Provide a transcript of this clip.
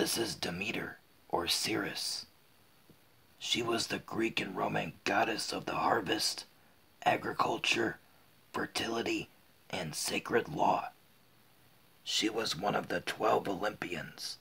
This is Demeter, or Ceres. She was the Greek and Roman goddess of the harvest, agriculture, fertility, and sacred law. She was one of the twelve Olympians